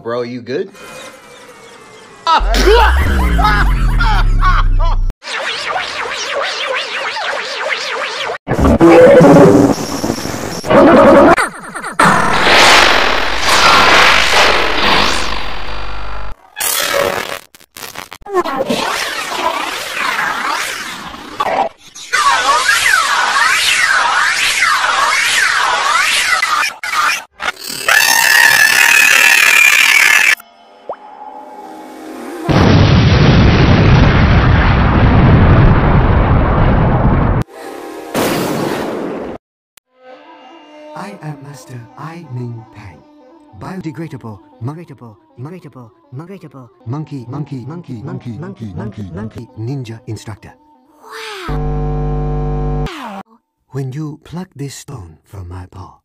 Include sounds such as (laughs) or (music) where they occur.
bro, you good? (laughs) I am Master I Ming Pang. Biodegradable, moratable, moratable, moratable, monkey, monkey, monkey, monkey, monkey, monkey, monkey, ninja instructor. Wow! When you pluck this stone from my paw,